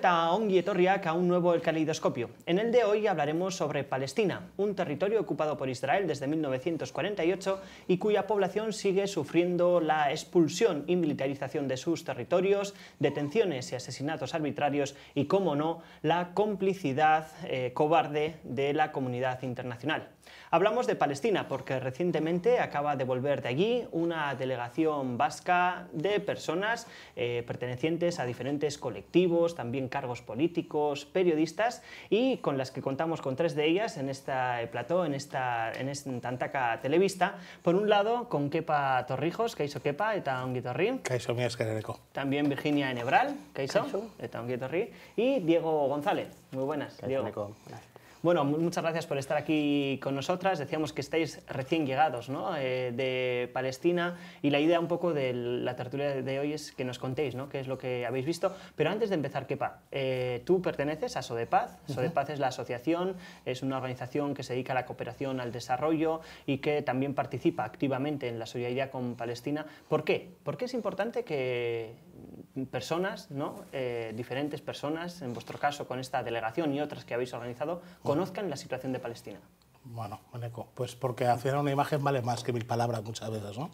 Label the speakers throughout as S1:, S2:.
S1: Eta ongi etorriak a un nuevo El Caleidoscopio. En el de hoy hablaremos sobre Palestina, un territorio ocupado por Israel desde 1948 y cuya población sigue sufriendo la expulsión y militarización de sus territorios, detenciones y asesinatos arbitrarios y, como no, la complicidad eh, cobarde de la comunidad internacional. Hablamos de Palestina porque recientemente acaba de volver de allí una delegación vasca de personas eh, pertenecientes a diferentes colectivos, también cargos políticos, periodistas y con las que contamos con tres de ellas en este plató, en esta en esta Tantaca Televista. Por un lado, con Kepa Torrijos, Kaiso Kepa, eta ongi torri.
S2: Kaiso mi.
S1: También Virginia Enebral, Kaiso, eta ongi torri. Y Diego González. Muy buenas,
S3: Kaiso
S1: Diego. Bueno, muchas gracias por estar aquí con nosotras. Decíamos que estáis recién llegados ¿no? eh, de Palestina y la idea un poco de la tertulia de hoy es que nos contéis ¿no? qué es lo que habéis visto. Pero antes de empezar, Kepa, eh, tú perteneces a Sodepaz. Sodepaz es la asociación, es una organización que se dedica a la cooperación, al desarrollo y que también participa activamente en la solidaridad con Palestina. ¿Por qué? ¿Por qué es importante que personas, ¿no? Eh, diferentes personas, en vuestro caso con esta delegación y otras que habéis organizado, conozcan la situación de Palestina?
S2: Bueno, Maneco, pues porque hacer una imagen vale más que mil palabras muchas veces, ¿no?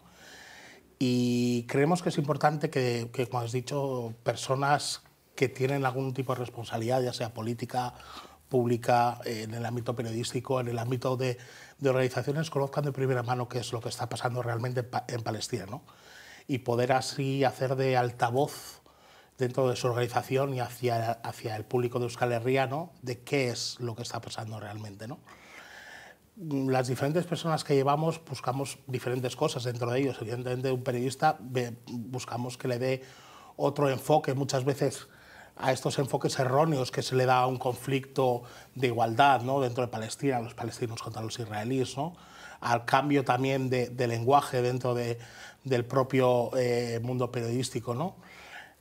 S2: Y creemos que es importante que, que, como has dicho, personas que tienen algún tipo de responsabilidad, ya sea política, pública, en el ámbito periodístico, en el ámbito de, de organizaciones, conozcan de primera mano qué es lo que está pasando realmente en, en Palestina, ¿no? Y poder así hacer de altavoz dentro de su organización y hacia, hacia el público de Euskal Herria ¿no? de qué es lo que está pasando realmente. ¿no? Las diferentes personas que llevamos buscamos diferentes cosas dentro de ellos. Evidentemente, un periodista buscamos que le dé otro enfoque, muchas veces a estos enfoques erróneos que se le da a un conflicto de igualdad ¿no? dentro de Palestina, los palestinos contra los israelíes, ¿no? Al cambio también de, de lenguaje dentro de, del propio eh, mundo periodístico. ¿no?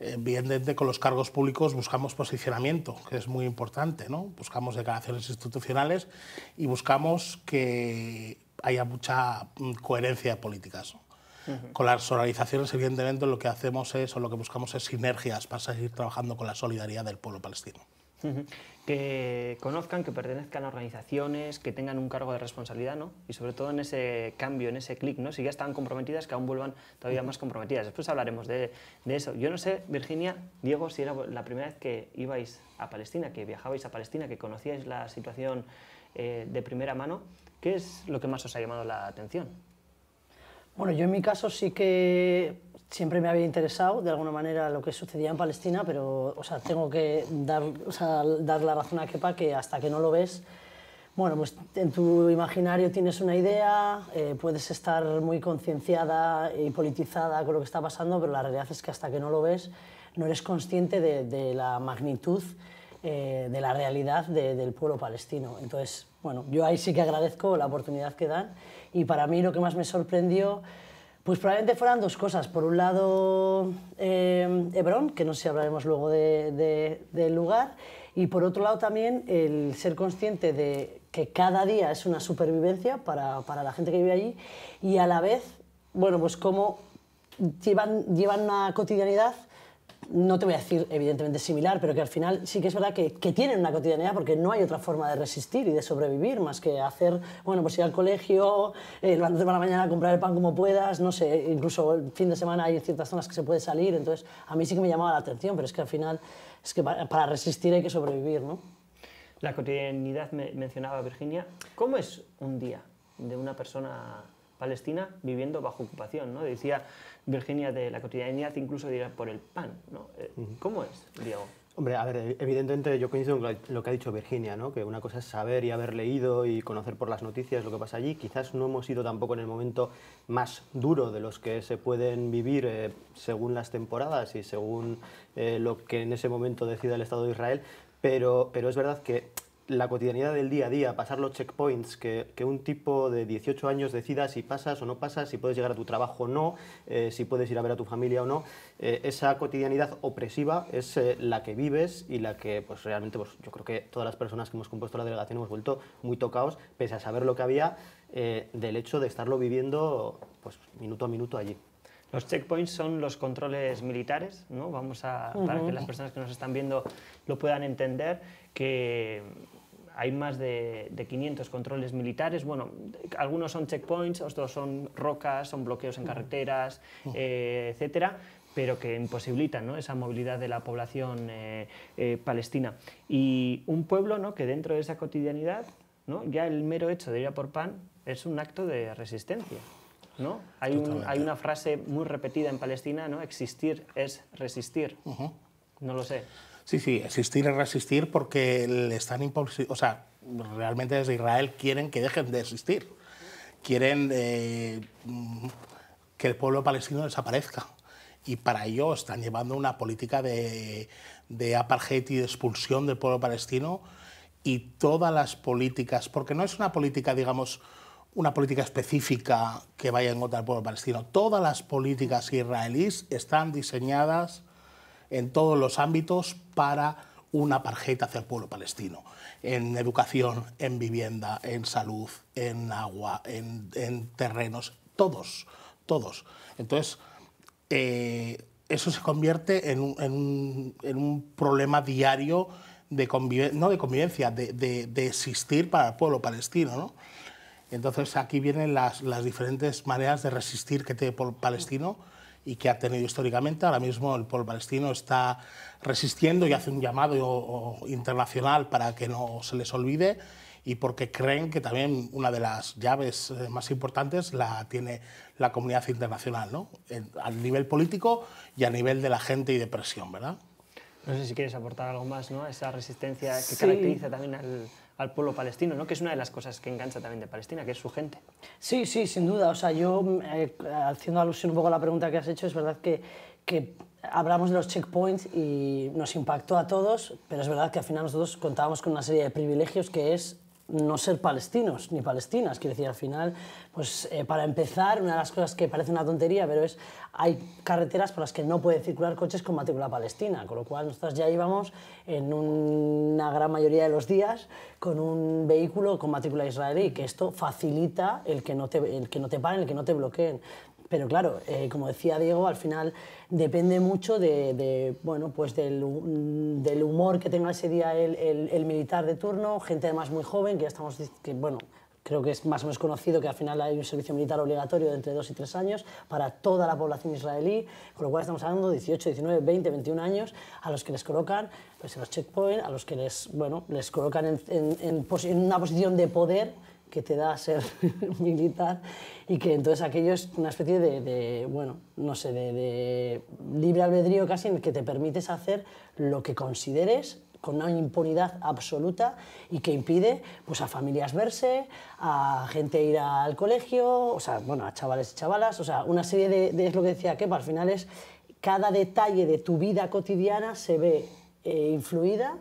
S2: Evidentemente, con los cargos públicos buscamos posicionamiento, que es muy importante. ¿no? Buscamos declaraciones institucionales y buscamos que haya mucha mm, coherencia de políticas. ¿no? Uh -huh. Con las organizaciones, evidentemente, lo que hacemos es, o lo que buscamos es sinergias para seguir trabajando con la solidaridad del pueblo palestino.
S1: Uh -huh. Que conozcan, que pertenezcan a organizaciones, que tengan un cargo de responsabilidad, ¿no? Y sobre todo en ese cambio, en ese clic, ¿no? Si ya están comprometidas, que aún vuelvan todavía más comprometidas. Después hablaremos de, de, eso. Yo no sé, Virginia, Diego, si era la primera vez que ibais a Palestina, que viajabais a Palestina, que conocíais la situación eh, de primera mano. ¿Qué es lo que más os ha llamado la atención?
S4: Bueno, yo en mi caso sí que siempre me había interesado de alguna manera lo que sucedía en Palestina, pero o sea, tengo que dar, o sea, dar la razón a Kepa que hasta que no lo ves, bueno, pues en tu imaginario tienes una idea, eh, puedes estar muy concienciada y politizada con lo que está pasando, pero la realidad es que hasta que no lo ves no eres consciente de, la magnitud eh, de la realidad de, del pueblo palestino. Entonces, bueno, yo ahí sí que agradezco la oportunidad que dan y para mí lo que más me sorprendió pues probablemente fueran dos cosas. Por un lado, eh, Hebrón, que no sé si hablaremos luego de, de, del lugar, y por otro lado también el ser consciente de que cada día es una supervivencia para, para la gente que vive allí y a la vez, bueno, pues cómo llevan, llevan una cotidianidad no te voy a decir evidentemente similar, pero que al final sí que es verdad que, que, tienen una cotidianidad porque no hay otra forma de resistir y de sobrevivir más que hacer, bueno, pues ir al colegio, eh, levantarte para la mañana, comprar el pan como puedas, no sé, incluso el fin de semana hay ciertas zonas que se puede salir, entonces a mí sí que me llamaba la atención, pero es que al final es que para, resistir hay que sobrevivir, ¿no?
S1: La cotidianidad me mencionaba Virginia. ¿Cómo es un día de una persona palestina viviendo bajo ocupación? ¿no? Decía Virginia de la cotidianidad incluso dirá por el pan. ¿no? ¿Cómo es, Diego?
S3: Hombre, a ver, evidentemente yo coincido con lo que ha dicho Virginia, ¿no? que una cosa es saber y haber leído y conocer por las noticias lo que pasa allí. Quizás no hemos ido tampoco en el momento más duro de los que se pueden vivir eh, según las temporadas y según eh, lo que en ese momento decida el Estado de Israel, pero, pero es verdad que la cotidianidad del día a día, pasar los checkpoints, que, que, un tipo de 18 años decida si pasas o no pasas, si puedes llegar a tu trabajo o no, eh, si puedes ir a ver a tu familia o no, eh, esa cotidianidad opresiva es eh, la que vives y la que pues, realmente pues, yo creo que todas las personas que hemos compuesto la delegación hemos vuelto muy tocados, pese a saber lo que había, del hecho de estarlo viviendo pues, minuto a minuto allí.
S1: Los checkpoints son los controles militares, ¿no? Vamos a, para que las personas que nos están viendo lo puedan entender, que hay más de, de, 500 controles militares. Bueno, algunos son checkpoints, otros son rocas, son bloqueos en carreteras, eh, etcétera pero que imposibilitan ¿no? esa movilidad de la población eh, eh, palestina. Y un pueblo ¿no? que dentro de esa cotidianidad, ¿no? ya el mero hecho de ir a por pan es un acto de resistencia. ¿no? Hay, un, hay una frase muy repetida en Palestina, ¿no? existir es resistir. No lo sé.
S2: Sí, sí, existir es resistir porque le están o sea, realmente desde Israel quieren que dejen de existir. Quieren eh, que el pueblo palestino desaparezca y para ello están llevando una política de, de apartheid y de expulsión del pueblo palestino y todas las políticas, porque no es una política, digamos, una política específica que vaya en contra del pueblo palestino. Todas las políticas israelíes están diseñadas en todos los ámbitos para una apartheid hacia el pueblo palestino, en educación, en vivienda, en salud, en agua, en, en terrenos, todos, todos. Entonces, eh, eso se convierte en un, problema diario de convivencia, no de convivencia, de, existir para el pueblo palestino. ¿no? Entonces aquí vienen las, diferentes maneras de resistir que tiene el pueblo palestino y que ha tenido históricamente. Ahora mismo el pueblo palestino está resistiendo y hace un llamado internacional para que no se les olvide y porque creen que también una de las llaves eh, más importantes la tiene la comunidad internacional, ¿no? a nivel político y a nivel de la gente y de presión, ¿verdad?
S1: No sé si quieres aportar algo más, ¿no? Esa resistencia que caracteriza también al, al, pueblo palestino, ¿no? Que es una de las cosas que engancha también de Palestina, que es su gente.
S4: Sí, sí, sin duda. O sea, yo, eh, haciendo alusión un poco a la pregunta que has hecho, es verdad que, que hablamos de los checkpoints y nos impactó a todos, pero es verdad que al final nosotros contábamos con una serie de privilegios que es no ser palestinos ni palestinas. Quiero decir, al final, pues eh, para empezar, una de las cosas que parece una tontería, pero es hay carreteras por las que no pueden circular coches con matrícula palestina, con lo cual nosotros ya íbamos en una gran mayoría de los días con un vehículo con matrícula israelí, que esto facilita el que no te, el que no te paren, el que no te bloqueen. Pero claro, eh, como decía Diego, al final depende mucho de, bueno, pues del, humor que tenga ese día el, militar de turno, gente además muy joven, que ya estamos, bueno, creo que es más o menos conocido que al final hay un servicio militar obligatorio de entre dos y tres años para toda la población israelí, con lo cual estamos hablando de 18, 19, 20, 21 años a los que les colocan pues, en los checkpoints, a los que les, bueno, les colocan en, en, en una posición de poder que te da ser militar y que entonces aquello es una especie de, bueno, no sé, de, libre albedrío casi en el que te permites hacer lo que consideres con una impunidad absoluta y que impide pues, a familias verse, a gente ir al colegio, o sea, bueno, a chavales y chavalas, o sea, una serie de, es lo que decía Kepa, al final es cada detalle de tu vida cotidiana se ve eh, influida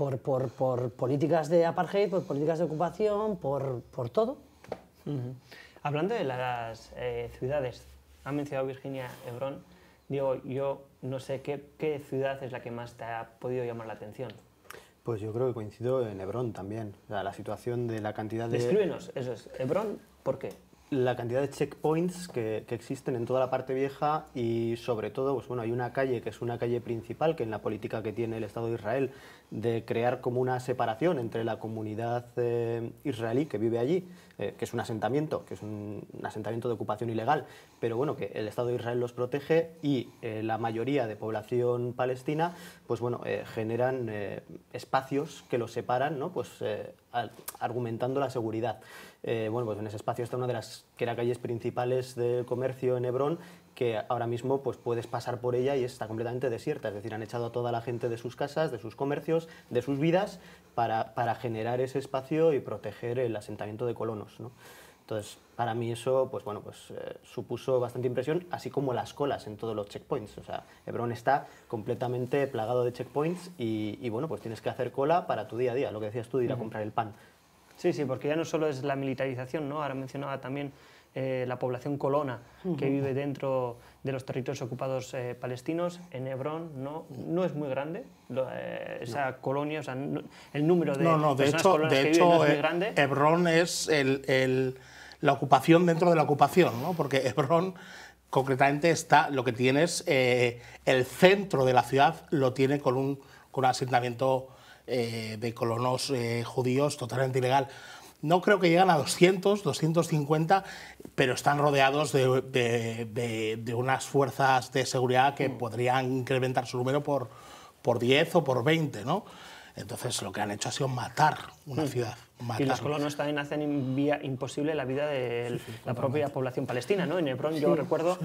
S4: por, por, por, políticas de apartheid, por políticas de ocupación, por, por todo.
S1: Hablando de las eh, ciudades, ha mencionado Virginia Hebrón. Digo, yo no sé ¿qué, qué ciudad es la que más te ha podido llamar la atención.
S3: Pues yo creo que coincido en Hebrón también. O sea, la situación de la cantidad de...
S1: Descríbenos, eso es. Hebrón, ¿por qué?
S3: La cantidad de checkpoints que, que, existen en toda la parte vieja y sobre todo, pues bueno, hay una calle que es una calle principal que en la política que tiene el Estado de Israel de crear como una separación entre la comunidad eh, israelí que vive allí, eh, que es un asentamiento, que es un, asentamiento de ocupación ilegal, pero bueno, que el Estado de Israel los protege y eh, la mayoría de población palestina, pues bueno, generan espacios que los separan, ¿no? Pues argumentando la seguridad. Bueno, pues en ese espacio está una de las que era calles principales del comercio en Hebrón, que ahora mismo pues, puedes pasar por ella y está completamente desierta. Es decir, han echado a toda la gente de sus casas, de sus comercios, de sus vidas, para, para generar ese espacio y proteger el asentamiento de colonos. ¿no? Entonces, para mí eso pues, bueno, pues, eh, supuso bastante impresión, así como las colas en todos los checkpoints. O sea, Hebrón está completamente plagado de checkpoints y, y, bueno, pues tienes que hacer cola para tu día a día, lo que decías tú de ir a comprar el pan.
S1: Sí, sí, porque ya no solo es la militarización, ¿no? ahora mencionaba también eh, la población colona que vive dentro de los territorios ocupados eh, palestinos. En Hebrón no, no es muy grande eh, esa colonia, o sea, el número de
S2: no, no, de hecho, de hecho,
S1: no es muy grande.
S2: Hebrón es el, el, la ocupación dentro de la ocupación, ¿no? porque Hebrón concretamente está, lo que tienes, eh, el centro de la ciudad lo tiene con un, con un asentamiento eh, de colonos eh, judíos totalmente ilegal. No creo que lleguen a 200, 250, pero están rodeados de, de, de, unas fuerzas de seguridad que podrían incrementar su número por, por 10 o por 20, ¿no? Entonces lo que han hecho ha sido matar una ciudad.
S1: Y los colonos también hacen imposible la vida de la propia población palestina. ¿no? En Hebrón yo recuerdo,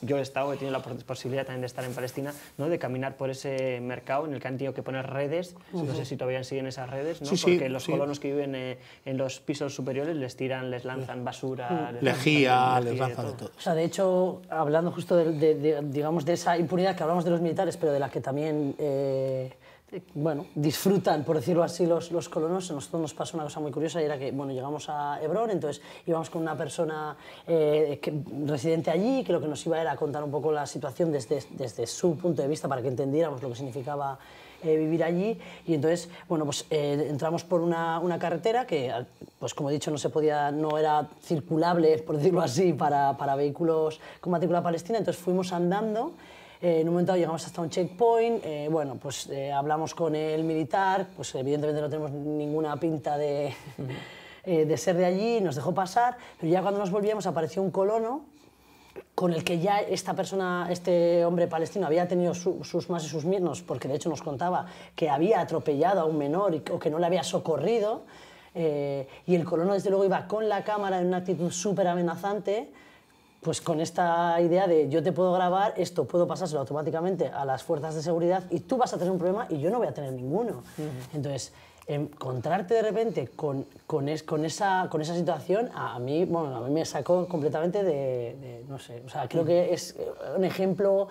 S1: yo he estado, he tenido la posibilidad también de estar en Palestina, ¿no? de caminar por ese mercado en el que han tenido que poner redes, no sé si todavía siguen esas redes, ¿no? porque los colonos que viven eh, en los pisos superiores les tiran, les lanzan basura,
S2: les lejía, les lanzan de todo.
S4: O sea, de hecho, hablando justo de, digamos, de esa impunidad que hablamos de los militares, pero de la que también... Eh, bueno, disfrutan, por decirlo así, los, los colonos. A nosotros nos pasó una cosa muy curiosa y era que, bueno, llegamos a Hebrón, entonces íbamos con una persona eh, residente allí, que lo que nos iba era contar un poco la situación desde, desde su punto de vista para que entendiéramos lo que significaba eh, vivir allí y entonces, bueno, pues eh, entramos por una, una, carretera que, pues como he dicho, no se podía, no era circulable, por decirlo así, para, para vehículos con matrícula palestina, entonces fuimos andando eh, en un momento llegamos hasta un checkpoint, eh, bueno, pues eh, hablamos con el militar, pues evidentemente no tenemos ninguna pinta de, de ser de allí, nos dejó pasar, pero ya cuando nos volvíamos apareció un colono con el que ya esta persona, este hombre palestino, había tenido sus más y sus menos, porque de hecho nos contaba que había atropellado a un menor o que no le había socorrido, y el colono desde luego iba con la cámara en una actitud súper amenazante, pues con esta idea de yo te puedo grabar, esto puedo pasárselo automáticamente a las fuerzas de seguridad y tú vas a tener un problema y yo no voy a tener ninguno. Entonces, encontrarte de repente con, con, con, esa, con esa situación, a, mí, bueno, a mí me sacó completamente de, no sé, o sea, creo que es eh, un ejemplo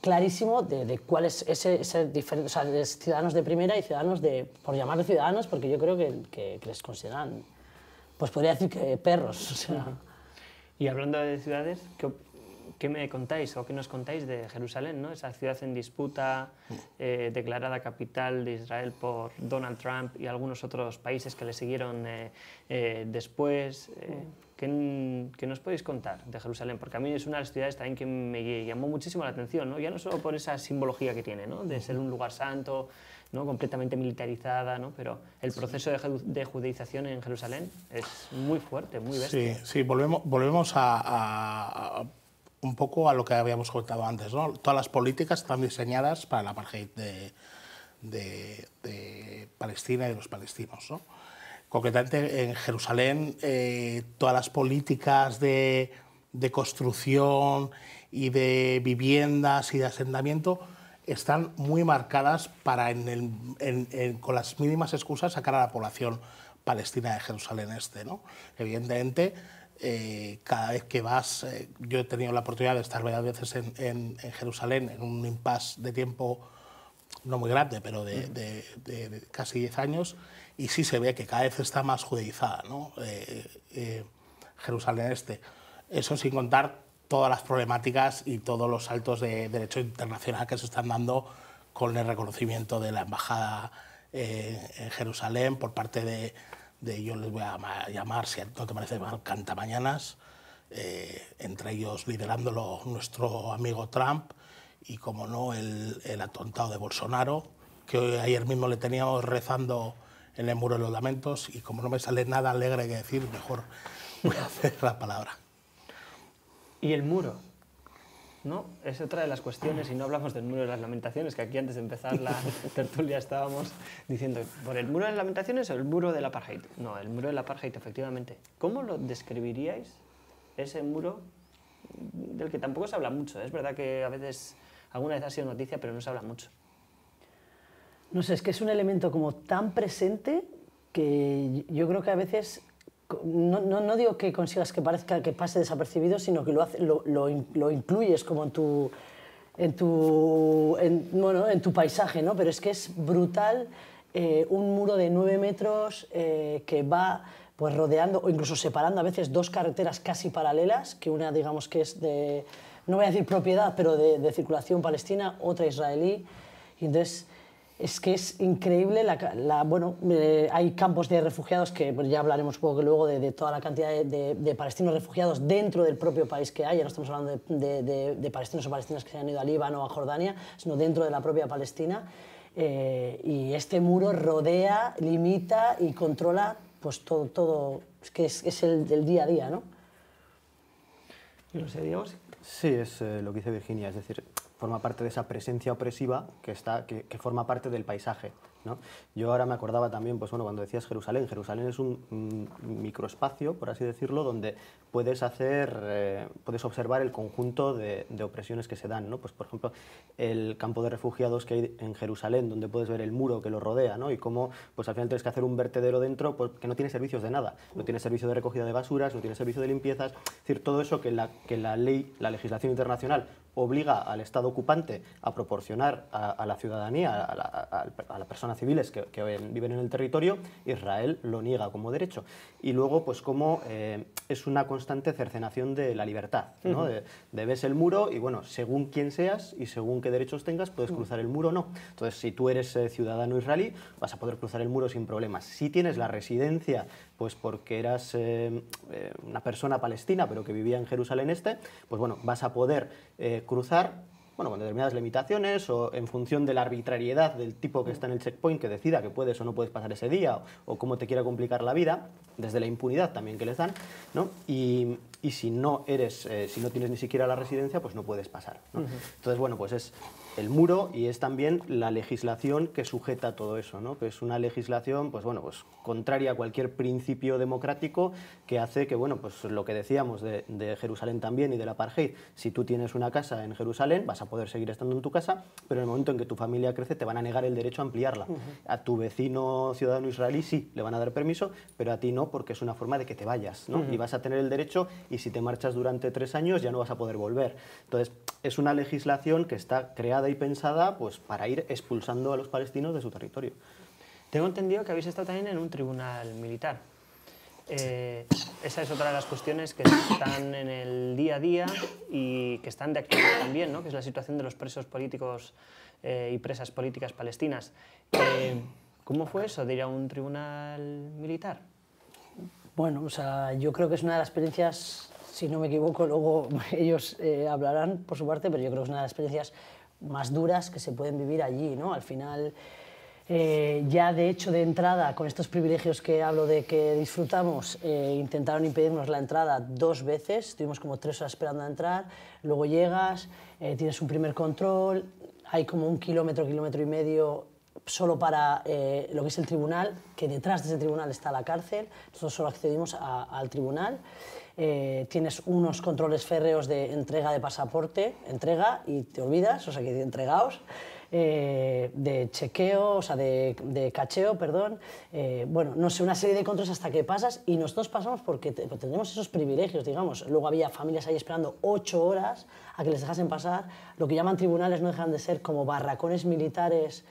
S4: clarísimo de, de cuál es ese, ese diferente, o sea, de ciudadanos de primera y ciudadanos de, por llamarlos ciudadanos, porque yo creo que, que, les consideran, pues podría decir que perros, o sea...
S1: Y hablando de ciudades, ¿qué, ¿qué, me contáis o qué nos contáis de Jerusalén, ¿no? esa ciudad en disputa, eh, declarada capital de Israel por Donald Trump y algunos otros países que le siguieron eh, eh, después? ¿Qué, ¿qué, nos podéis contar de Jerusalén? Porque a mí es una de las ciudades también que me llamó muchísimo la atención, ¿no? ya no solo por esa simbología que tiene, ¿no? de ser un lugar santo, ¿no? completamente militarizada, ¿no? pero el proceso de, judeización en Jerusalén es muy fuerte, muy bestia.
S2: Sí, sí volvemos, volvemos a, un poco a lo que habíamos comentado antes. ¿no? Todas las políticas están diseñadas para la apartheid de, de, Palestina y de los palestinos. ¿no? Concretamente en Jerusalén, eh, todas las políticas de, de construcción y de viviendas y de asentamiento están muy marcadas para, con las mínimas excusas, sacar a la población palestina de Jerusalén Este. ¿no? Evidentemente, eh, cada vez que vas, eh, yo he tenido la oportunidad de estar varias veces en, Jerusalén en un impasse de tiempo no muy grande, pero de, casi 10 años, y sí se ve que cada vez está más judaizada ¿no? Eh, Jerusalén Este. Eso sin contar todas las problemáticas y todos los saltos de derecho internacional que se están dando con el reconocimiento de la embajada eh, en Jerusalén por parte de, de, yo les voy a llamar, si no te parece mal, cantamañanas, eh, entre ellos liderándolo nuestro amigo Trump y, como no, el, el atontado de Bolsonaro, que ayer mismo le teníamos rezando en el muro de los lamentos y como no me sale nada alegre que decir, mejor voy a hacer la palabra.
S1: Y el muro, ¿no? Es otra de las cuestiones, y no hablamos del muro de las lamentaciones, que aquí antes de empezar la tertulia estábamos diciendo, ¿por el muro de las lamentaciones o el muro del apartheid? No, el muro del apartheid, efectivamente. ¿Cómo lo describiríais, ese muro del que tampoco se habla mucho? Es verdad que a veces alguna vez ha sido noticia, pero no se habla mucho.
S4: No sé, es que es un elemento como tan presente que yo creo que a veces no, no, digo que consigas que parezca que pase desapercibido, sino que lo, lo, lo, incluyes como en tu, en tu, bueno, en tu paisaje, ¿no? Pero es que es brutal eh, un muro de 9 metros eh, que va pues rodeando o incluso separando a veces dos carreteras casi paralelas, que una digamos que es de, no voy a decir propiedad, pero de, de circulación palestina, otra israelí. Y entonces es que es increíble, la, bueno, eh, hay campos de refugiados que pues, ya hablaremos poco luego de, toda la cantidad de, palestinos refugiados dentro del propio país que hay, ya no estamos hablando de, palestinos o palestinas que se han ido a Líbano o a Jordania, sino dentro de la propia Palestina. Eh, y este muro rodea, limita y controla pues todo, todo es que es, el del día a día, ¿no?
S1: No sé, Diego.
S3: Sí, es eh, lo que dice Virginia, es decir, forma parte de esa presencia opresiva que, está, que, forma parte del paisaje. ¿no? Yo ahora me acordaba también, pues bueno, cuando decías Jerusalén, Jerusalén es un, microespacio, por así decirlo, donde puedes hacer, eh, puedes observar el conjunto de, opresiones que se dan, ¿no? Pues por ejemplo, el campo de refugiados que hay en Jerusalén, donde puedes ver el muro que lo rodea, ¿no? Y cómo, pues al final tienes que hacer un vertedero dentro, pues, que no tiene servicios de nada, no tiene servicio de recogida de basuras, no tiene servicio de limpiezas, es decir, todo eso que la, que la ley, la legislación internacional obliga al Estado ocupante a proporcionar a, la ciudadanía, a, las personas civiles que, viven en el territorio, Israel lo niega como derecho. Y luego, pues como eh, es una constante cercenación de la libertad, ¿no? de, ves el muro y bueno, según quién seas y según qué derechos tengas, puedes cruzar el muro o no. Entonces, si tú eres eh, ciudadano israelí, vas a poder cruzar el muro sin problemas. Si tienes la residencia, pues porque eras eh, una persona palestina, pero que vivía en Jerusalén Este, pues bueno, vas a poder cruzar bueno, con determinadas limitaciones o en función de la arbitrariedad del tipo que está en el checkpoint que decida que puedes o no puedes pasar ese día o, cómo te quiera complicar la vida, desde la impunidad también que les dan, ¿no? Y, y si no eres, eh, si no tienes ni siquiera la residencia, pues no puedes pasar. Entonces, bueno, pues es el muro y es también la legislación que sujeta todo eso, ¿no? que es una legislación pues, bueno, pues, contraria a cualquier principio democrático que hace que, bueno, pues lo que decíamos de, Jerusalén también y de la apartheid, si tú tienes una casa en Jerusalén vas a poder seguir estando en tu casa, pero en el momento en que tu familia crece te van a negar el derecho a ampliarla. A tu vecino ciudadano israelí sí, le van a dar permiso, pero a ti no porque es una forma de que te vayas ¿no? y vas a tener el derecho y si te marchas durante tres años ya no vas a poder volver. Entonces, es una legislación que está creada y pensada pues, para ir expulsando a los palestinos de su territorio.
S1: Tengo entendido que habéis estado también en un tribunal militar. Eh, esa es otra de las cuestiones que están en el día a día y que están de actualidad también, ¿no? que es la situación de los presos políticos eh, y presas políticas palestinas. Eh, ¿Cómo fue eso de ir a un tribunal militar?
S4: Bueno, o sea, yo creo que es una de las experiencias, si no me equivoco, luego ellos hablarán por su parte, pero yo creo que es una de las experiencias más duras que se pueden vivir allí. ¿no? Al final, eh, ya de hecho de entrada, con estos privilegios que hablo de que disfrutamos, eh, intentaron impedirnos la entrada dos veces, estuvimos como tres horas esperando a entrar, luego llegas, eh, tienes un primer control, hay como un kilómetro, kilómetro y medio solo para lo que es el tribunal, que detrás de ese tribunal está la cárcel, nosotros solo accedimos al tribunal. Eh, tienes unos controles férreos de entrega de pasaporte, entrega y te olvidas, o sea que entregaos, eh, de chequeo, o sea, de, cacheo, perdón, eh, bueno, no sé, una serie de controles hasta que pasas y nosotros pasamos porque pues tenemos esos privilegios, digamos. Luego había familias ahí esperando ocho horas a que les dejasen pasar. Lo que llaman tribunales no dejan de ser como barracones militares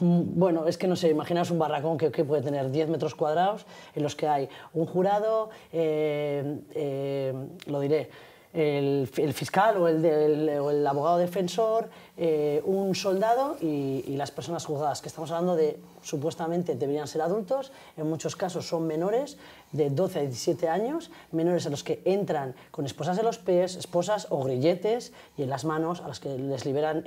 S4: bueno, es que no sé, imaginaos un barracón que, puede tener 10 metros cuadrados en los que hay un jurado, eh, eh, lo diré, el, fiscal o el, abogado defensor, eh, un soldado y, las personas juzgadas, que estamos hablando de supuestamente deberían ser adultos, en muchos casos son menores de 12 a 17 años, menores a los que entran con esposas en los pies, esposas o grilletes y en las manos a las que les liberan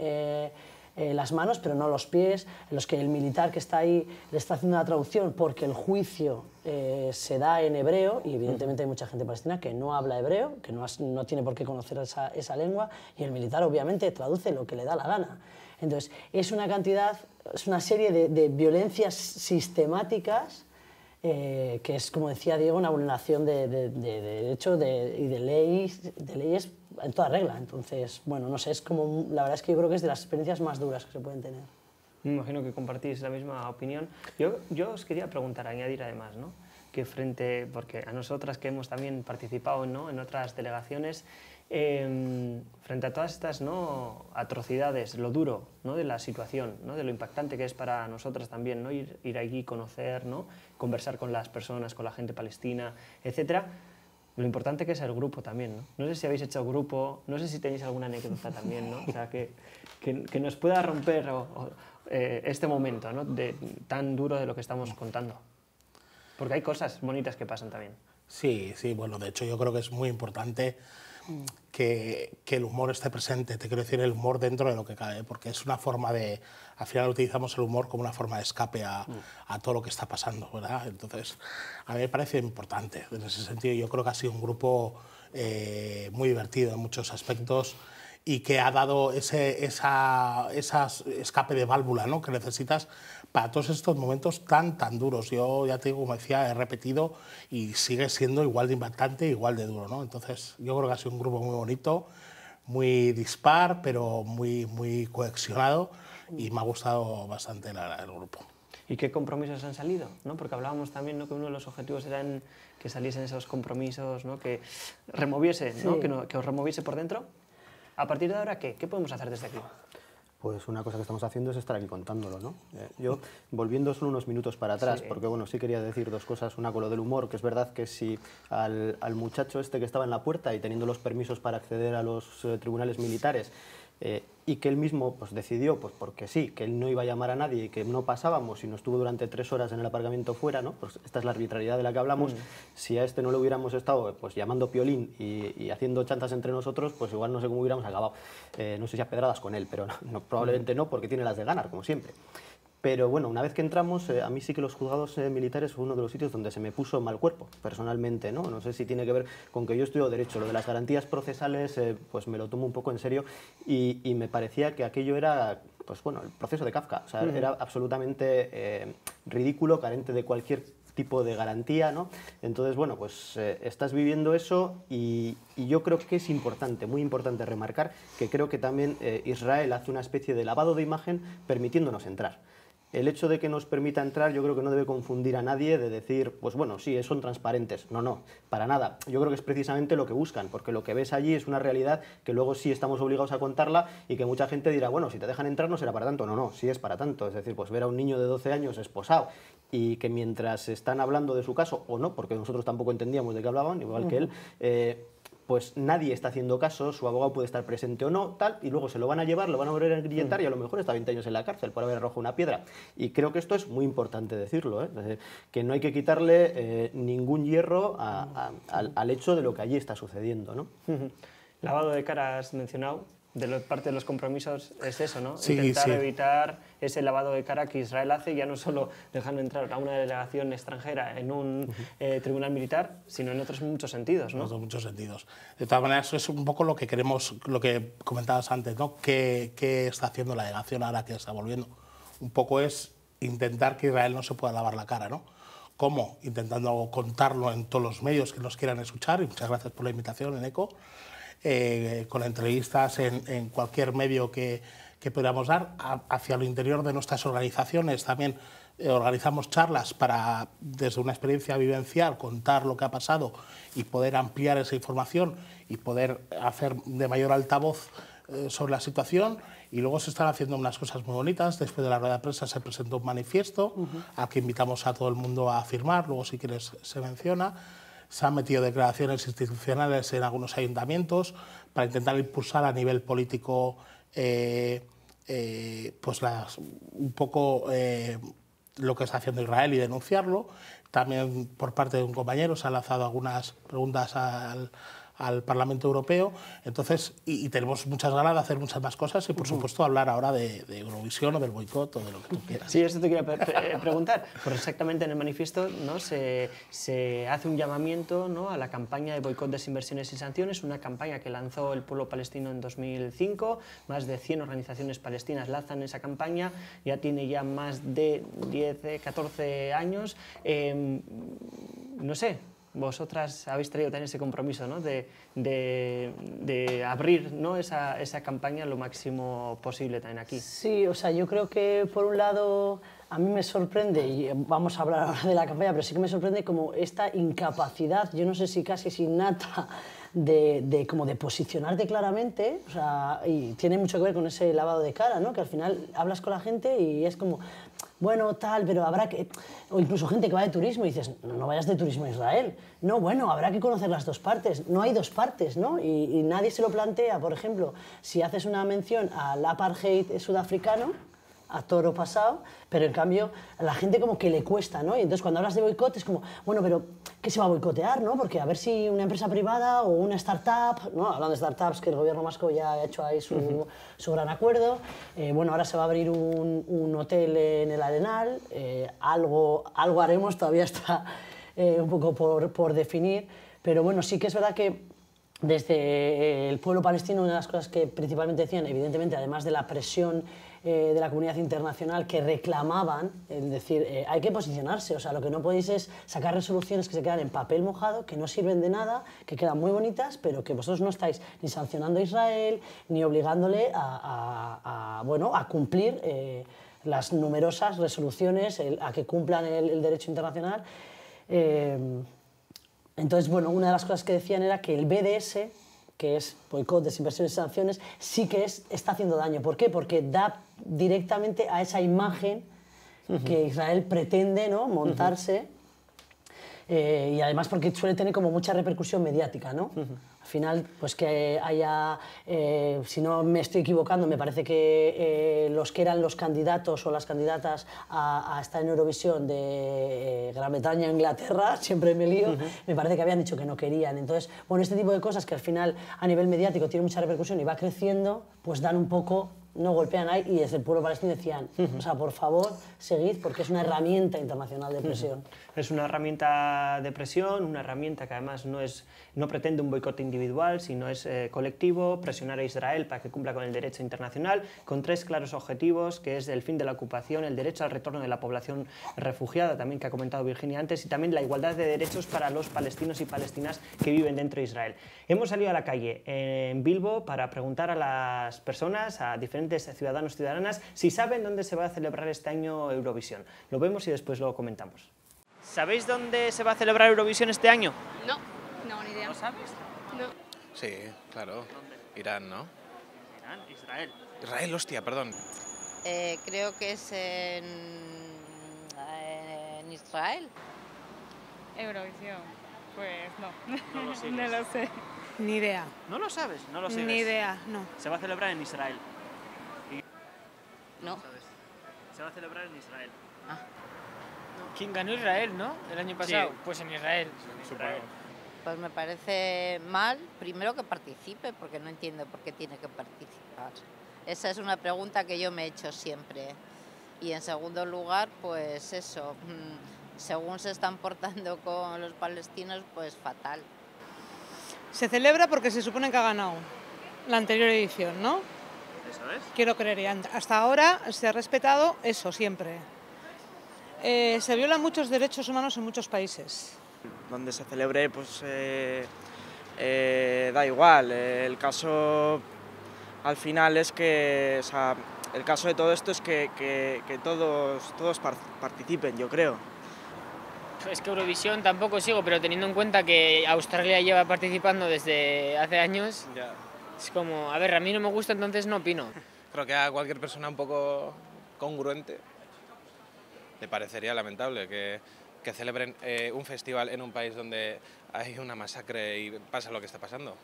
S4: las manos, pero no los pies, en los que el militar que está ahí le está haciendo la traducción porque el juicio eh, se da en hebreo y evidentemente hay mucha gente palestina que no habla hebreo, que no, no tiene por qué conocer esa, esa, lengua y el militar obviamente traduce lo que le da la gana. Entonces, es una cantidad, es una serie de, de violencias sistemáticas eh, que es, como decía Diego, una vulneración de, de, de derecho y de leyes, de leyes en toda regla. Entonces, bueno, no sé, es como, la verdad es que yo creo que es de las experiencias más duras que se pueden tener.
S1: Me imagino que compartís la misma opinión. Yo, yo os quería preguntar, añadir además, ¿no? que frente, porque a nosotras que hemos también participado ¿no? en otras delegaciones, Em, frente a todas estas ¿no? atrocidades, lo duro ¿no? de la situación, ¿no? de lo impactante que es para nosotras también ¿no? ir, ir allí, conocer, ¿no? conversar con las personas, con la gente palestina, etc., lo importante que es el grupo también. ¿no? no sé si habéis hecho grupo, no sé si tenéis alguna anécdota también, ¿no? o sea, que, que, que nos pueda romper o, eh, este momento ¿no? de, tan duro de lo que estamos contando? Porque hay cosas bonitas que pasan también.
S2: Sí, sí, bueno, de hecho yo creo que es muy importante que, que, el humor esté presente, te quiero decir el humor dentro de lo que cabe, porque es una forma de, al final utilizamos el humor como una forma de escape a, a todo lo que está pasando, ¿verdad? Entonces, a mí me parece importante, en ese sentido yo creo que ha sido un grupo eh, muy divertido en muchos aspectos y que ha dado ese esa, escape de válvula ¿no? que necesitas para todos estos momentos tan, tan duros. Yo ya te digo, como decía, he repetido y sigue siendo igual de impactante, igual de duro. ¿no? Entonces, yo creo que ha sido un grupo muy bonito, muy dispar, pero muy, muy cohesionado y me ha gustado bastante la, el grupo.
S1: ¿Y qué compromisos han salido? ¿no? Porque hablábamos también ¿no? que uno de los objetivos era que saliesen esos compromisos, ¿no? que removiese, ¿no? Que, no, que os removiese por dentro. A partir de ahora, ¿qué? ¿Qué podemos hacer desde aquí?
S3: Pues una cosa que estamos haciendo es estar aquí contándolo, ¿no? Eh, yo, volviendo solo unos minutos para atrás, sí. porque bueno, sí quería decir dos cosas. Una con lo del humor, que es verdad que si al, al muchacho este que estaba en la puerta y teniendo los permisos para acceder a los eh, tribunales militares, eh, y que él mismo pues, decidió, pues porque sí, que él no iba a llamar a nadie y que no pasábamos y nos estuvo durante tres horas en el aparcamiento fuera, ¿no? pues esta es la arbitrariedad de la que hablamos, mm. si a este no le hubiéramos estado pues, llamando piolín y, y, haciendo chantas entre nosotros, pues igual no sé cómo hubiéramos acabado, eh, no sé si a pedradas con él, pero no, no, probablemente mm. no, porque tiene las de ganar, como siempre. Pero bueno, una vez que entramos, eh, a mí sí que los juzgados eh, militares fue uno de los sitios donde se me puso mal cuerpo, personalmente, ¿no? No sé si tiene que ver con que yo estudio Derecho. Lo de las garantías procesales, eh, pues me lo tomo un poco en serio y, y, me parecía que aquello era, pues bueno, el proceso de Kafka. O sea, uh -huh. era absolutamente eh, ridículo, carente de cualquier tipo de garantía, ¿no? Entonces, bueno, pues eh, estás viviendo eso y, y, yo creo que es importante, muy importante remarcar que creo que también eh, Israel hace una especie de lavado de imagen permitiéndonos entrar el hecho de que nos permita entrar yo creo que no debe confundir a nadie de decir, pues bueno, sí, son transparentes. No, no, para nada. Yo creo que es precisamente lo que buscan, porque lo que ves allí es una realidad que luego sí estamos obligados a contarla y que mucha gente dirá, bueno, si te dejan entrar no será para tanto. No, no, sí es para tanto. Es decir, pues ver a un niño de 12 años esposado y que mientras están hablando de su caso, o no, porque nosotros tampoco entendíamos de qué hablaban, igual uh -huh. que él, eh, pues nadie está haciendo caso, su abogado puede estar presente o no, tal, y luego se lo van a llevar, lo van a volver a grillentar mm. y a lo mejor está 20 años en la cárcel por haber arrojado una piedra. Y creo que esto es muy importante decirlo, ¿eh? que no hay que quitarle eh, ningún hierro al, al, hecho de lo que allí está sucediendo. ¿no?
S1: Lavado de cara has mencionado, de lo, parte de los compromisos es eso, ¿no?
S2: Sí,
S1: Intentar
S2: sí.
S1: evitar ese lavado de cara que Israel hace, ya no solo dejando entrar a una delegación extranjera en un uh -huh. eh, tribunal militar, sino en otros muchos sentidos, ¿no?
S2: En muchos sentidos. De todas maneras, eso es un poco lo que queremos, lo que comentabas antes, ¿no? ¿Qué, qué está haciendo la delegación ahora que está volviendo? Un poco es intentar que Israel no se pueda lavar la cara, ¿no? ¿Cómo? Intentando contarlo en todos los medios que nos quieran escuchar, y muchas gracias por la invitación en ECO, eh, con entrevistas en, en, cualquier medio que, que podamos dar a, hacia lo interior de nuestras organizaciones. También eh, organizamos charlas para, desde una experiencia vivencial, contar lo que ha pasado y poder ampliar esa información y poder hacer de mayor altavoz eh, sobre la situación. Y luego se están haciendo unas cosas muy bonitas. Después de la rueda de prensa se presentó un manifiesto uh -huh. al que invitamos a todo el mundo a firmar. Luego, si quieres, se menciona se han metido declaraciones institucionales en algunos ayuntamientos para intentar impulsar a nivel político eh, eh, pues un poco eh, lo que está haciendo Israel y denunciarlo. También por parte de un compañero se han lanzado algunas preguntas al, al Parlamento Europeo. Entonces, y, y, tenemos muchas ganas de hacer muchas más cosas y, por supuesto, hablar ahora de, de Eurovisión o del boicot o de lo que tú quieras.
S1: Sí, eso te quería pre pre preguntar. Pues exactamente en el manifiesto ¿no? se, se hace un llamamiento ¿no? a la campaña de boicot, desinversiones y sanciones, una campaña que lanzó el pueblo palestino en 2005. Más de 100 organizaciones palestinas lanzan esa campaña. Ya tiene ya más de 10, 14 años. Eh, no sé, vosotras habéis traído también ese compromiso ¿no? de, de, abrir ¿no? esa, esa campaña lo máximo posible también aquí.
S4: Sí, o sea, yo creo que por un lado a mí me sorprende, y vamos a hablar ahora de la campaña, pero sí que me sorprende como esta incapacidad, yo no sé si casi es innata, de, de, como de posicionarte claramente, o sea, y tiene mucho que ver con ese lavado de cara, ¿no? que al final hablas con la gente y es como, bueno, tal, pero habrá que... O incluso gente que va de turismo y dices, no, vayas de turismo a Israel. No, bueno, habrá que conocer las dos partes. No hay dos partes, ¿no? Y, y nadie se lo plantea, por ejemplo, si haces una mención al apartheid sudafricano, a toro pasado, pero en cambio a la gente como que le cuesta, ¿no? Y entonces cuando hablas de boicot es como, bueno, pero ¿qué se va a boicotear, no? Porque a ver si una empresa privada o una startup, ¿no? Hablando de startups, que el gobierno vasco ya ha hecho ahí su, su gran acuerdo, eh, bueno, ahora se va a abrir un, un hotel en el Arenal, eh, algo, algo haremos, todavía está eh, un poco por, por definir, pero bueno, sí que es verdad que desde el pueblo palestino, una de las cosas que principalmente decían, evidentemente, además de la presión eh, de la comunidad internacional que reclamaban, es decir, eh, hay que posicionarse, o sea, lo que no podéis es sacar resoluciones que se quedan en papel mojado, que no sirven de nada, que quedan muy bonitas, pero que vosotros no estáis ni sancionando a Israel, ni obligándole a, bueno, a cumplir eh, las numerosas resoluciones, a que cumplan el, el derecho internacional. Entonces, bueno, una de las cosas que decían era que el BDS, que es boicot, desinversiones y sanciones, sí que es, está haciendo daño. ¿Por qué? Porque da directamente a esa imagen que Israel pretende ¿no? montarse eh, y además porque suele tener como mucha repercusión mediática, ¿no? Al final, pues que haya, eh, si no me estoy equivocando, me parece que eh, los que eran los candidatos o las candidatas a, a estar en Eurovisión de eh, Gran Bretaña Inglaterra, siempre me lío, me parece que habían dicho que no querían. Entonces, bueno, este tipo de cosas que al final a nivel mediático tiene mucha repercusión y va creciendo, pues dan un poco no golpean ahí y desde el pueblo palestino decían, o sea, por favor, seguid porque es una herramienta internacional de presión.
S1: Es una herramienta de presión, una herramienta que además no, es, no pretende un boicot individual, sino es eh, colectivo, presionar a Israel para que cumpla con el derecho internacional, con tres claros objetivos, que es el fin de la ocupación, el derecho al retorno de la población refugiada, también que ha comentado Virginia antes, y también la igualdad de derechos para los palestinos y palestinas que viven dentro de Israel. Hemos salido a la calle en Bilbo para preguntar a las personas, a diferentes ciudadanos y ciudadanas, si saben dónde se va a celebrar este año Eurovisión. Lo vemos y después lo comentamos. ¿Sabéis dónde se va a celebrar Eurovisión este año?
S5: No, no, ni idea.
S1: ¿Lo sabes?
S5: No.
S6: Sí, claro. Irán, ¿no?
S1: Irán, Israel.
S6: Israel, hostia, perdón.
S7: Eh, creo que es en, en Israel.
S5: Eurovisión. Pues no.
S1: No lo sigues.
S5: no lo sé.
S8: Ni idea.
S1: ¿No lo sabes? No lo sabes.
S8: Ni idea, no.
S1: Se va a celebrar en Israel.
S7: No.
S1: ¿Sabes? Se va a celebrar en Israel.
S9: ¿Quién ganó Israel, no? El año pasado.
S1: Sí.
S9: Pues en Israel.
S1: Israel.
S7: Pues me parece mal, primero que participe, porque no entiendo por qué tiene que participar. Esa es una pregunta que yo me he hecho siempre. Y en segundo lugar, pues eso, mm, según se están portando con los palestinos, pues fatal.
S8: Se celebra porque se supone que ha ganado la anterior edición, ¿no?
S1: ¿Eso es?
S8: Quiero creer. y Hasta ahora se ha respetado eso siempre. Eh, se violan muchos derechos humanos en muchos países.
S10: donde se celebre, pues eh, eh, da igual. Eh, El caso al final es que, o sea, el caso de todo esto es que, que- que todos, todos par- participen, yo creo.
S9: Es que Eurovisión tampoco sigo, pero teniendo en cuenta que Australia lleva participando desde hace años, es como, a ver, a mí no me gusta, entonces no opino.
S6: Creo que a cualquier persona un poco congruente le parecería lamentable que, que celebren eh, un festival en un país donde hay una masacre y pasa lo que está pasando.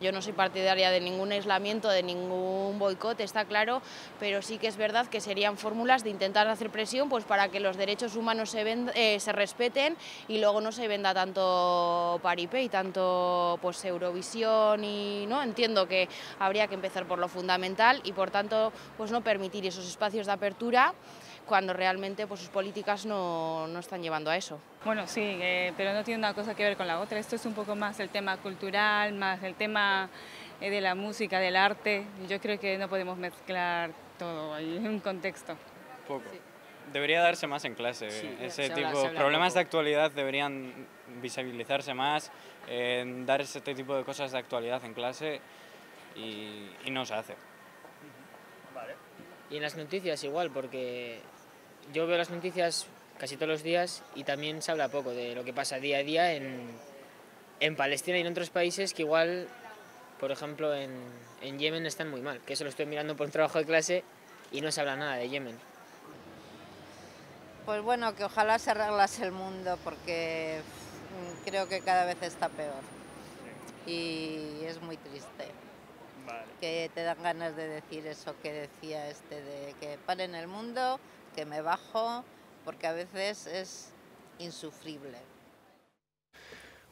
S11: Yo no soy partidaria de ningún aislamiento, de ningún boicot, está claro, pero sí que es verdad que serían fórmulas de intentar hacer presión pues, para que los derechos humanos se, eh, se respeten y luego no se venda tanto paripé y tanto pues, Eurovisión y no entiendo que habría que empezar por lo fundamental y por tanto pues, no permitir esos espacios de apertura cuando realmente pues, sus políticas no, no están llevando a eso.
S5: Bueno, sí, eh, pero no tiene una cosa que ver con la otra. Esto es un poco más el tema cultural, más el tema eh, de la música, del arte. Yo creo que no podemos mezclar todo ahí en un contexto.
S12: Poco. Debería darse más en clase.
S11: Sí,
S12: Ese
S11: se habla-
S12: tipo
S11: habla
S12: problemas
S11: poco.
S12: de actualidad deberían visibilizarse más, eh, dar ese tipo de cosas de actualidad en clase y, y no se hace.
S9: Y en las noticias igual, porque yo veo las noticias casi todos los días y también se habla poco de lo que pasa día a día en, en Palestina y en otros países que igual, por ejemplo, en, en Yemen están muy mal, que eso lo estoy mirando por un trabajo de clase y no se habla nada de Yemen.
S7: Pues bueno, que ojalá se arreglase el mundo porque mm, creo que cada vez está peor. Y es muy triste. Que te dan ganas de decir eso que decía este, de que paren el mundo, que me bajo, porque a veces es insufrible.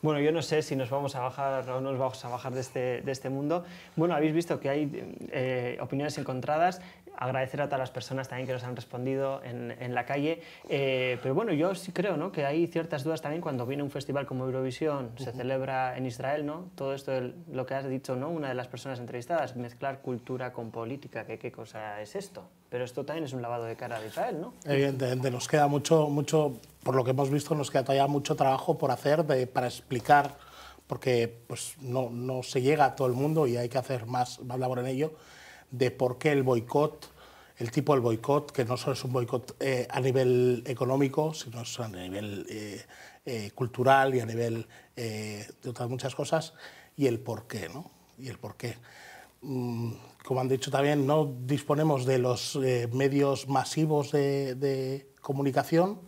S1: Bueno, yo no sé si nos vamos a bajar o no nos vamos a bajar de este, de este mundo. Bueno, habéis visto que hay eh, opiniones encontradas. Agradecer a todas las personas también que nos han respondido en, en la calle. Eh, pero bueno, yo sí creo ¿no? que hay ciertas dudas también cuando viene un festival como Eurovisión, se celebra en Israel, ¿no? Todo esto, el- lo que has dicho, ¿no? Una de las personas entrevistadas, mezclar cultura con política, que qué cosa es esto. Pero esto también es un lavado de cara de Israel, ¿no?
S2: Evidentemente, nos queda mucho, mucho, por lo que hemos visto, nos queda todavía mucho trabajo por hacer de- para explicar, porque pues, no, no se llega a todo el mundo y hay que hacer más, más labor en ello, de por qué el boicot, el tipo del boicot, que no solo es un boicot eh, a nivel económico, sino a nivel eh, eh, cultural y a nivel de otras muchas cosas, y el por qué, ¿no? Y el por qué. Mm, como han dicho también, no disponemos de los medios masivos de, de comunicación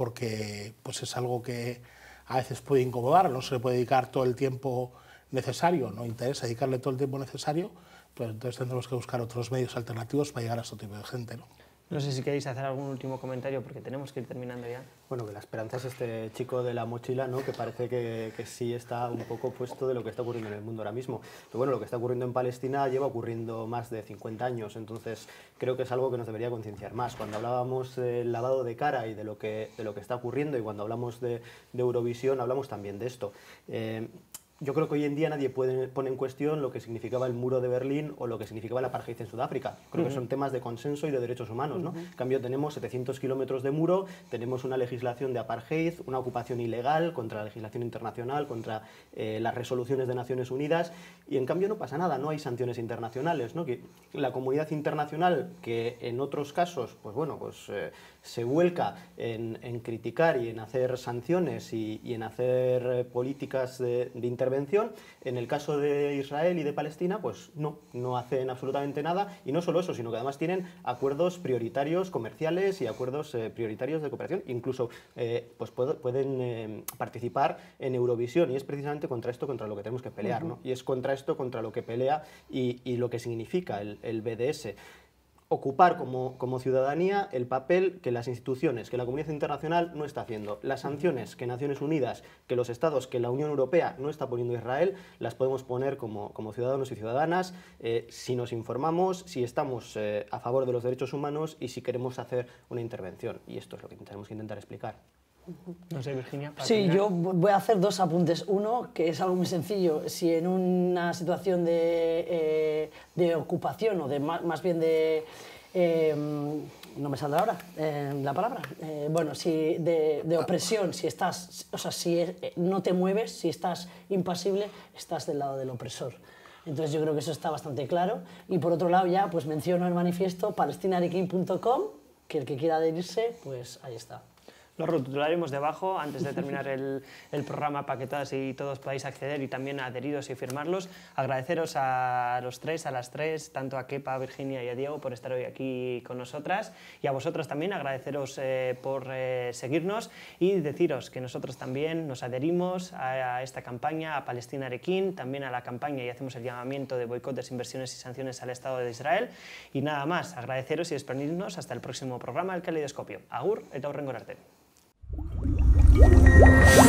S2: porque pues es algo que a veces puede incomodar, no se le puede dedicar todo el tiempo necesario, no interesa dedicarle todo el tiempo necesario, pues entonces tendremos que buscar otros medios alternativos para llegar a este tipo de gente. ¿no?
S1: No sé si queréis hacer algún último comentario porque tenemos que ir terminando ya.
S3: Bueno, que la esperanza es este chico de la mochila, ¿no? que parece que, que sí está un poco puesto de lo que está ocurriendo en el mundo ahora mismo. Pero bueno, lo que está ocurriendo en Palestina lleva ocurriendo más de 50 años, entonces creo que es algo que nos debería concienciar más. Cuando hablábamos del lavado de cara y de lo que, de lo que está ocurriendo y cuando hablamos de, de Eurovisión, hablamos también de esto. Eh, yo creo que hoy en día nadie puede, pone en cuestión lo que significaba el muro de Berlín o lo que significaba el apartheid en Sudáfrica. Creo que
S13: Ujú.
S3: son temas de consenso y de derechos humanos. ¿no?
S13: Ujú.
S3: En cambio, tenemos 700 kilómetros de muro, tenemos una legislación de apartheid, una ocupación ilegal contra la legislación internacional, contra eh, las resoluciones de Naciones Unidas, y en cambio no pasa nada, no hay sanciones internacionales. ¿no? Que la comunidad internacional, que en otros casos, pues bueno, pues eh, se vuelca en, en criticar y en hacer sanciones y, y en hacer eh, políticas de, de intervención, en el caso de Israel y de Palestina, pues no, no hacen absolutamente nada, y no solo eso, sino que además tienen acuerdos prioritarios comerciales y acuerdos eh, prioritarios de cooperación, incluso eh, pues pueden eh, participar en Eurovisión, y es precisamente contra esto contra lo que tenemos que pelear, ¿no? Y es contra esto contra lo que pelea y, y lo que significa el, el BDS ocupar como, como ciudadanía el papel que las instituciones, que la comunidad internacional no está haciendo. Las sanciones que Naciones Unidas, que los estados, que la Unión Europea no está poniendo a Israel, las podemos poner como, como ciudadanos y ciudadanas eh, si nos informamos, si estamos eh, a favor de los derechos humanos y si queremos hacer una intervención. Y esto es lo que tenemos que intentar explicar.
S1: No sé, Virginia. para
S4: Sí,
S1: terminar.
S4: yo voy a hacer dos apuntes. Uno, que es algo muy sencillo. Si en una situación de, eh, de ocupación o de más bien de... eh, no me sale ahora eh, la palabra. Eh, bueno, si de, de opresión, si estás, o sea, si eh, no te mueves, si estás impasible, estás del lado del opresor. Entonces yo creo que eso está bastante claro. Y por otro lado ya, pues menciono el manifiesto palestinarequim.com, que el que quiera adherirse, pues ahí está.
S1: Lo rotularemos debajo antes de terminar el, el programa para que todas y todos podáis acceder y también adheriros y firmarlos. Agradeceros a los tres, a las tres, tanto a Kepa, a Virginia y a Diego por estar hoy aquí con nosotras y a vosotros también agradeceros eh, por eh, seguirnos y deciros que nosotros también nos adherimos a, a esta campaña, a Palestina Arequín, también a la campaña y hacemos el llamamiento de boicot, desinversiones y sanciones al Estado de Israel. Y nada más, agradeceros y despedirnos hasta el próximo programa El Caleidoscopio. Agur eta hurrengo arte. Thank.